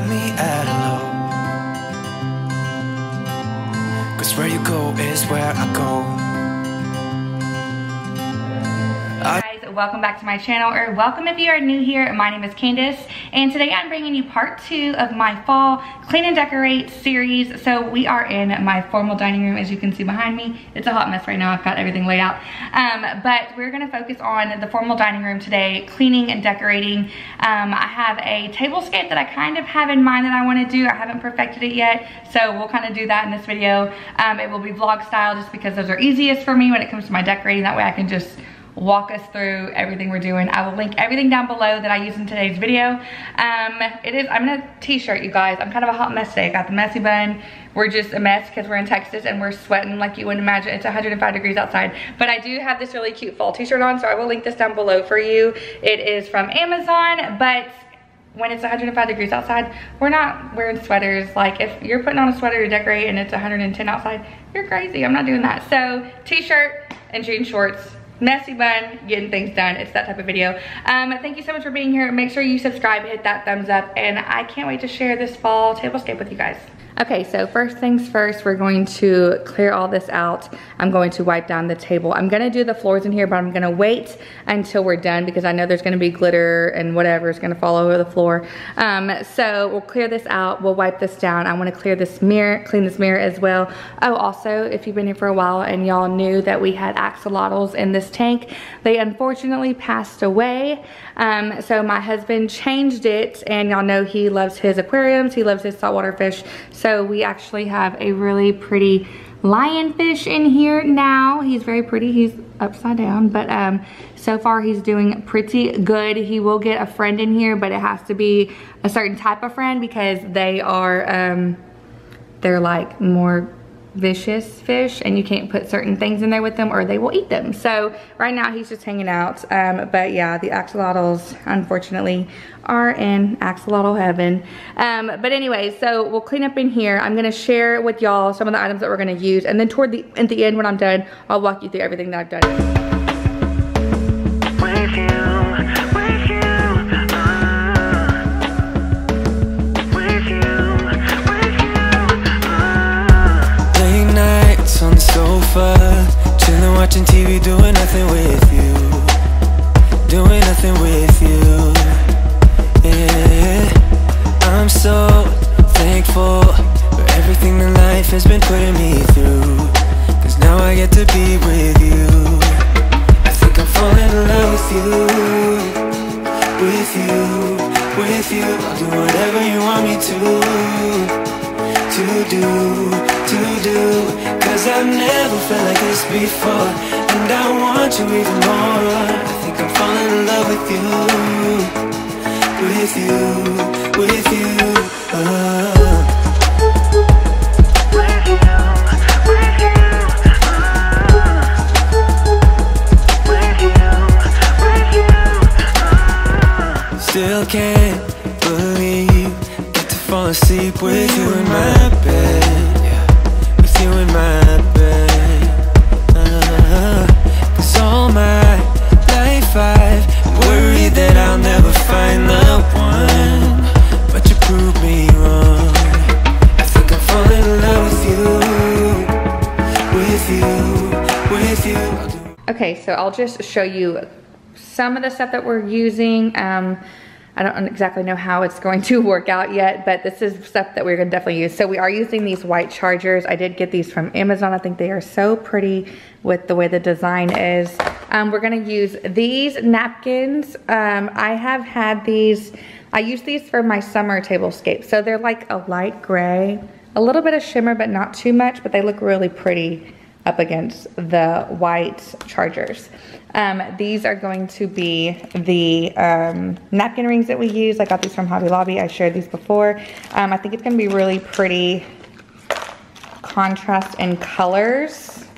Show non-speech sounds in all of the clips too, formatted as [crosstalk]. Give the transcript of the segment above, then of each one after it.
had me at hello. Cause where you go is where I go. Welcome back to my channel or welcome if you are new here. My name is Candace and today I'm bringing you part two of my fall clean and decorate series. So we are in my formal dining room as you can see behind me. It's a hot mess right now. I've got everything laid out. Um, but we're gonna focus on the formal dining room today cleaning and decorating. Um, I have a tablescape that I kind of have in mind that I want to do. I haven't perfected it yet so we'll kind of do that in this video. Um, it will be vlog style just because those are easiest for me when it comes to my decorating. That way I can just walk us through everything we're doing. I will link everything down below that I use in today's video. Um, it is, I'm in a t-shirt, you guys. I'm kind of a hot mess today. I got the messy bun. We're just a mess because we're in Texas and we're sweating like you wouldn't imagine. It's 105 degrees outside. But I do have this really cute fall t-shirt on, so I will link this down below for you. It is from Amazon, but when it's 105 degrees outside, we're not wearing sweaters. Like if you're putting on a sweater to decorate and it's 110 outside, you're crazy. I'm not doing that. So t-shirt and jean shorts, messy bun, getting things done. It's that type of video. Um, thank you so much for being here. Make sure you subscribe, hit that thumbs up, and I can't wait to share this fall tablescape with you guys. Okay, so first things first, we're going to clear all this out. I'm going to wipe down the table. I'm gonna do the floors in here, but I'm gonna wait until we're done because I know there's gonna be glitter and whatever is gonna fall over the floor. Um, so we'll clear this out, we'll wipe this down. I wanna clear this mirror, clean this mirror as well. Oh, also, if you've been here for a while and y'all knew that we had axolotls in this tank, they unfortunately passed away. Um, so my husband changed it and y'all know he loves his aquariums, he loves his saltwater fish. So we actually have a really pretty lionfish in here now. He's very pretty. He's upside down, but um, so far he's doing pretty good. He will get a friend in here, but it has to be a certain type of friend because they are, um, they're like more vicious fish and you can't put certain things in there with them or they will eat them. So right now he's just hanging out. Um, but yeah, the axolotls unfortunately are in axolotl heaven. Um, but anyway, so we'll clean up in here. I'm gonna share with y'all some of the items that we're gonna use and then toward the, at the end when I'm done, I'll walk you through everything that I've done. Sofa Chilling watching TV doing nothing with you. Doing nothing with you I'll just show you some of the stuff that we're using. Um, I don't exactly know how it's going to [laughs] work out yet, but this is stuff that we're gonna definitely use. So we are using these white chargers. I did get these from Amazon. I think they are so pretty with the way the design is. Um, we're gonna use these napkins. Um, I have had these, I use these for my summer tablescape. So they're like a light gray, a little bit of shimmer, but not too much, but they look really pretty up against the white chargers. Um, these are going to be the um, napkin rings that we use. I got these from Hobby Lobby. I shared these before. Um, I think it's going to be really pretty contrast in colors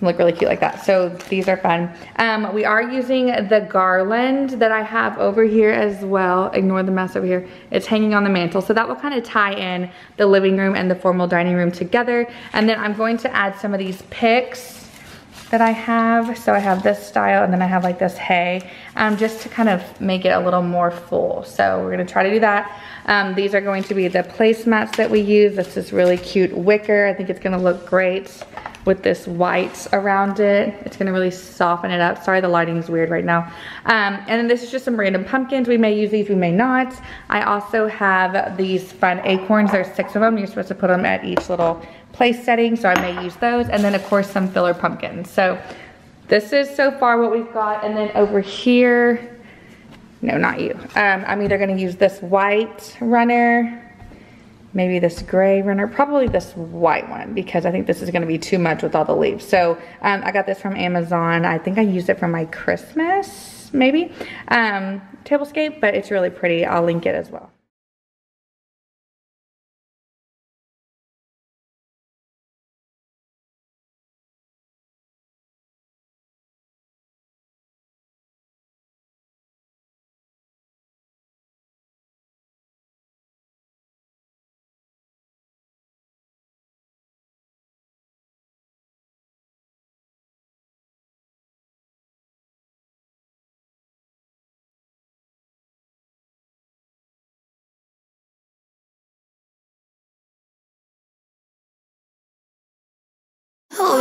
look really cute like that. So these are fun. Um, we are using the garland that I have over here as well. Ignore the mess over here. It's hanging on the mantle. So that will kind of tie in the living room and the formal dining room together. And then I'm going to add some of these picks that I have. So I have this style and then I have like this hay um, just to kind of make it a little more full. So we're gonna try to do that. Um, these are going to be the placemats that we use. This is really cute wicker. I think it's gonna look great with this white around it. It's gonna really soften it up. Sorry, the lighting's weird right now. Um, and then this is just some random pumpkins. We may use these, we may not. I also have these fun acorns. There's six of them. You're supposed to put them at each little place setting, so I may use those. And then of course some filler pumpkins. So this is so far what we've got. And then over here, no, not you. Um, I'm either gonna use this white runner, maybe this gray runner, probably this white one because I think this is gonna be too much with all the leaves. So um, I got this from Amazon. I think I used it for my Christmas, maybe, um, tablescape, but it's really pretty. I'll link it as well.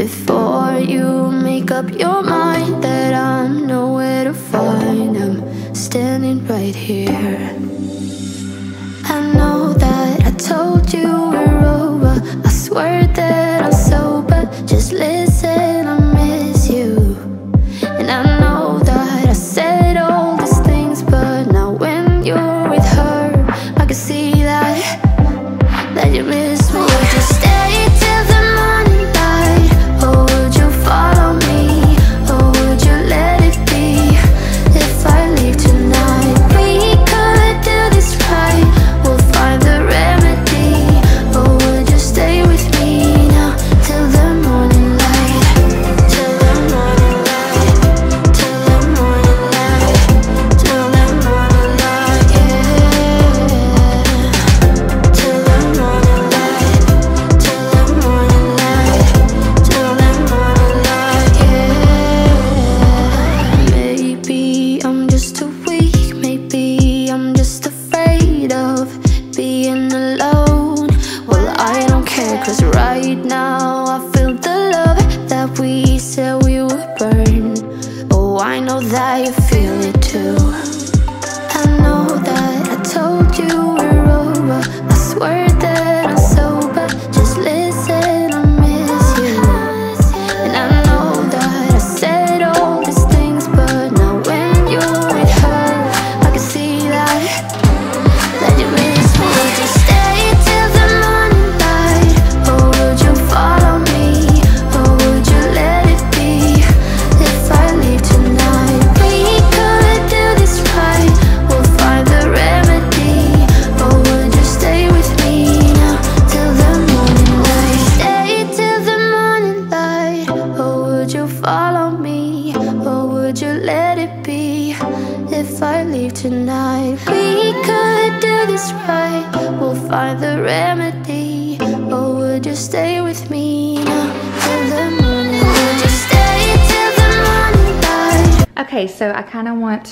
Before you make up your mind that I'm nowhere to find, I'm standing right here. I know that I told you we're over. I swear that I'm sober. Just listen,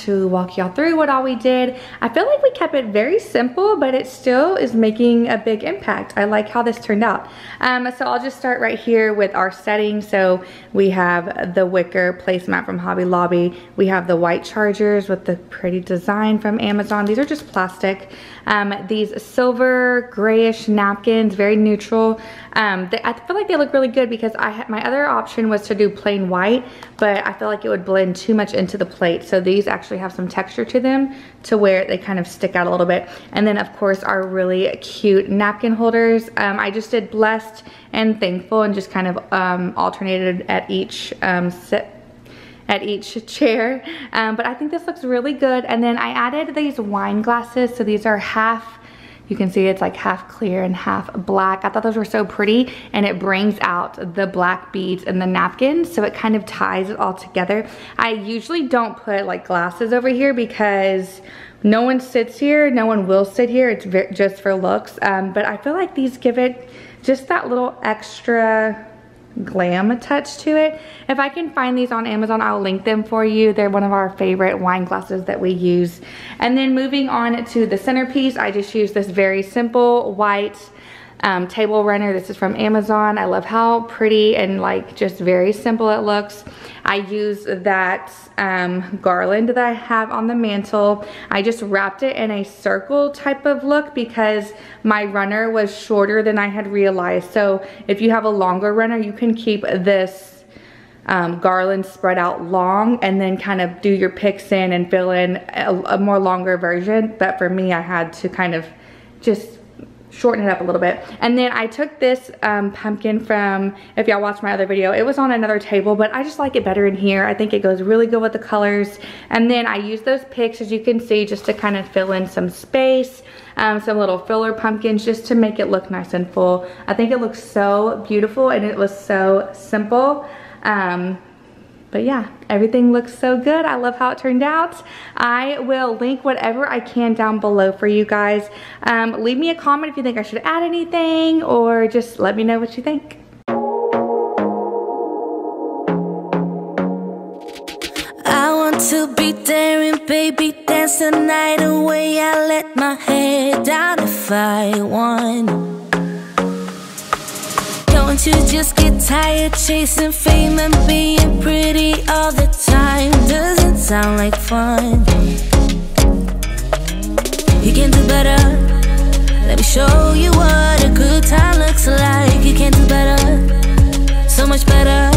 to walk y'all through what all we did. I feel like we kept it very simple, but it still is making a big impact. I like how this turned out. Um, so I'll just start right here with our setting. So we have the wicker placemat from Hobby Lobby. We have the white chargers with the pretty design from Amazon. These are just plastic. Um, these silver grayish napkins, very neutral. Um, they, I feel like they look really good because I my other option was to do plain white, but I feel like it would blend too much into the plate. So these actually have some texture to them to where they kind of stick out a little bit. And then of course our really cute napkin holders. Um, I just did blessed and thankful and just kind of um, alternated at each um, sit at each [laughs] chair. Um, but I think this looks really good. And then I added these wine glasses. So these are half you can see it's like half clear and half black. I thought those were so pretty and it brings out the black beads and the napkins so it kind of ties it all together. I usually don't put like glasses over here because no one sits here, no one will sit here. It's just for looks. Um, but I feel like these give it just that little extra glam touch to it. If I can find these on Amazon, I'll link them for you. They're one of our favorite wine glasses that we use. And then moving on to the centerpiece, I just use this very simple white um, table runner. This is from Amazon. I love how pretty and like just very simple it looks. I use that um, garland that I have on the mantle. I just wrapped it in a circle type of look because my runner was shorter than I had realized. So if you have a longer runner, you can keep this um, garland spread out long and then kind of do your picks in and fill in a, a more longer version. But for me, I had to kind of just shorten it up a little bit. And then I took this um, pumpkin from, if y'all watched my other video, it was on another table, but I just like it better in here. I think it goes really good with the colors. And then I use those picks, as you can see, just to kind of fill in some space, um, some little filler pumpkins, just to make it look nice and full. I think it looks so beautiful and it was so simple. Um, but yeah, everything looks so good. I love how it turned out. I will link whatever I can down below for you guys. Um, leave me a comment if you think I should add anything or just let me know what you think. I want to be daring, baby, dance the night away. I let my head down if I want. Don't you just get tired chasing fame and being pretty all the time? Doesn't sound like fun. You can do better. Let me show you what a good time looks like. You can do better, so much better.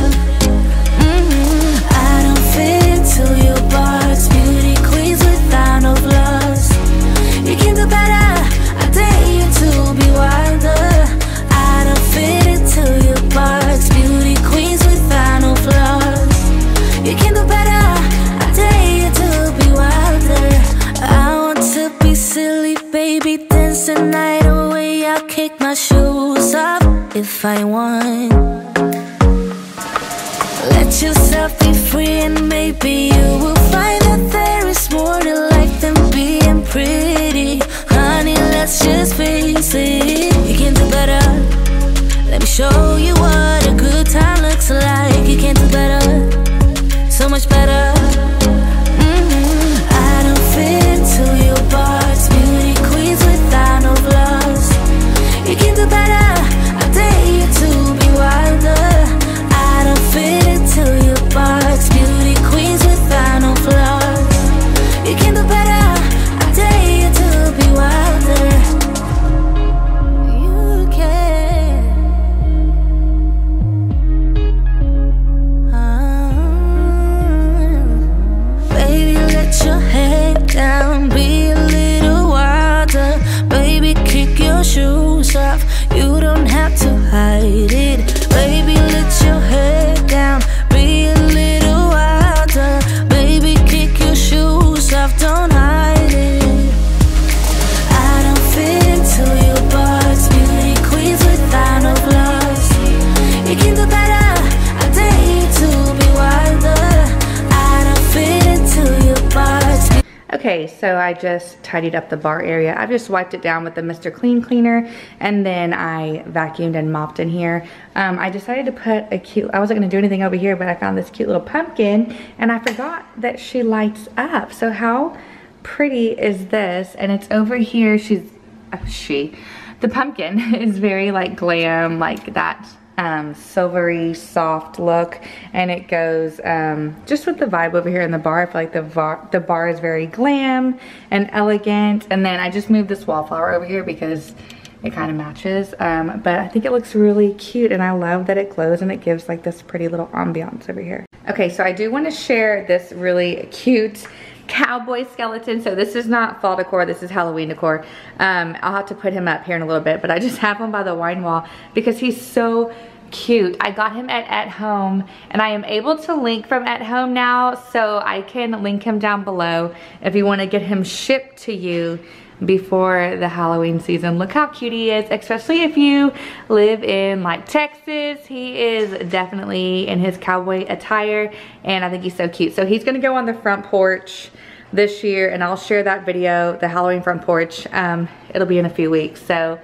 Okay, so I just tidied up the bar area. I just wiped it down with the Mr. Clean Cleaner and then I vacuumed and mopped in here. Um, I decided to put a cute, I wasn't gonna do anything over here, but I found this cute little pumpkin and I forgot that she lights up. So how pretty is this? And it's over here, she's, uh, she, the pumpkin [laughs] is very like glam, like that um, silvery soft look and it goes um, just with the vibe over here in the bar. I feel like the bar, the bar is very glam and elegant and then I just moved this wallflower over here because it kind of matches um, but I think it looks really cute and I love that it glows and it gives like this pretty little ambiance over here. Okay so I do want to share this really cute cowboy skeleton. So this is not fall decor, this is Halloween decor. Um, I'll have to put him up here in a little bit, but I just [laughs] have him by the wine wall because he's so cute. I got him at At Home and I am able to link from At Home now so I can link him down below if you want to get him shipped to you before the Halloween season. Look how cute he is, especially if you live in like Texas. He is definitely in his cowboy attire and I think he's so cute. So he's gonna go on the front porch this year and I'll share that video, the Halloween front porch. Um, it'll be in a few weeks. So,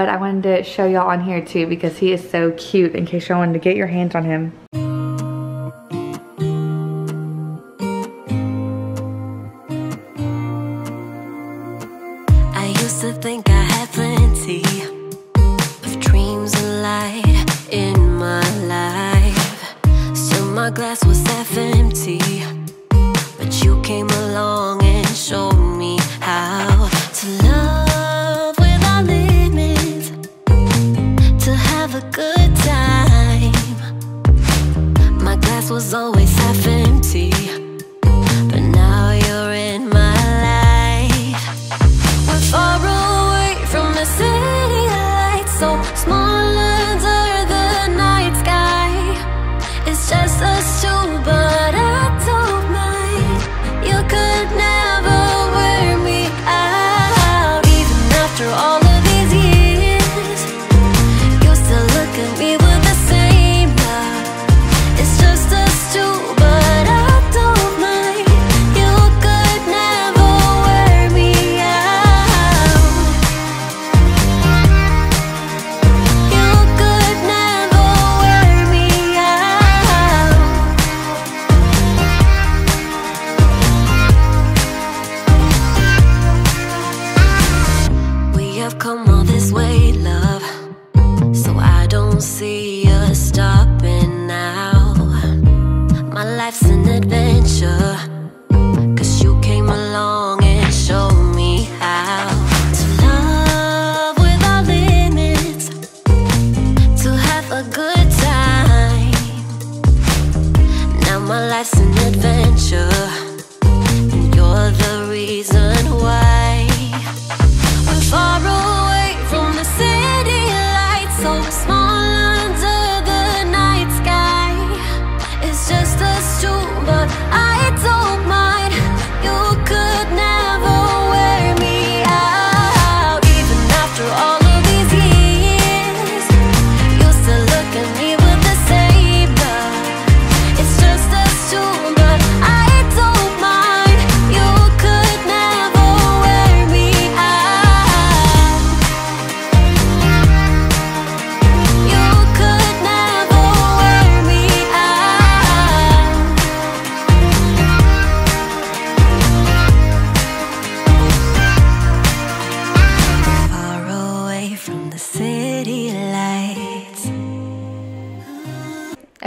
but I wanted to show y'all on here too because he is so cute in case y'all wanted to get your hands on him. Come all this way, love. So I don't see us stopping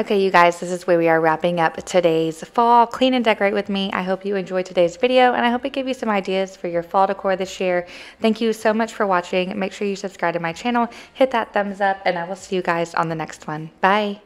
Okay, you guys, this is where we are wrapping up today's fall clean and decorate with me. I hope you enjoyed today's video and I hope it gave you some ideas for your fall decor this year. Thank you so much for watching. Make sure you subscribe to my channel, hit that thumbs up, and I will see you guys on the next one. Bye.